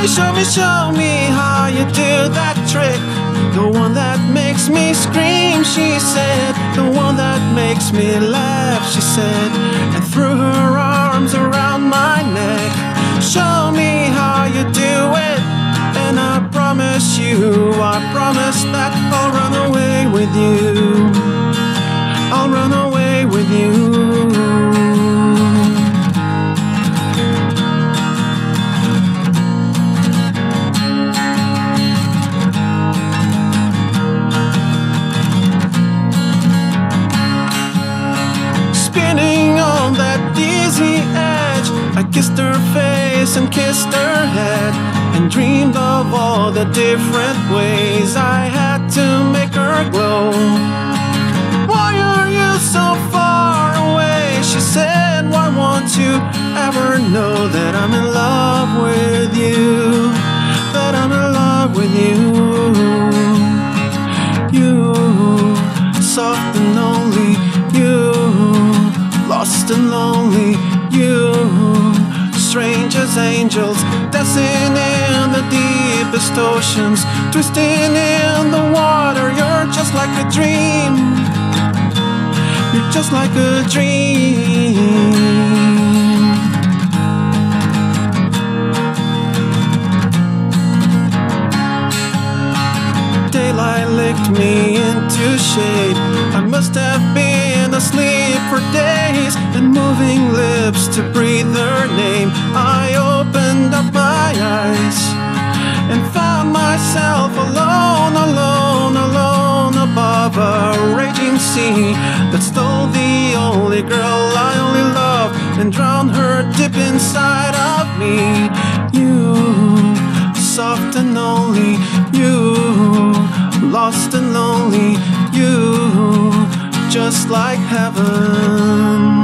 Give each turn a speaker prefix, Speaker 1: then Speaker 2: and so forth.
Speaker 1: me, show me, show me how you do that trick. The one that makes me scream, she said. The one that makes me laugh, she said. And threw her arms around my neck. Show me how you do it. And I promise you, I promise that I'll run away I kissed her face and kissed her head, and dreamed of all the different ways I had to make her glow. Why are you so far away? She said, Why won't you ever know that I'm in love with you? That I'm in love with you. As angels, dancing in the deepest oceans, twisting in the water. You're just like a dream. You're just like a dream. Daylight licked me into shade. I must have been asleep for days and moving lips to breathe her name. I and found myself alone, alone, alone above a raging sea that stole the only girl I only loved and drowned her deep inside of me. You, soft and lonely, you, lost and lonely, you, just like heaven.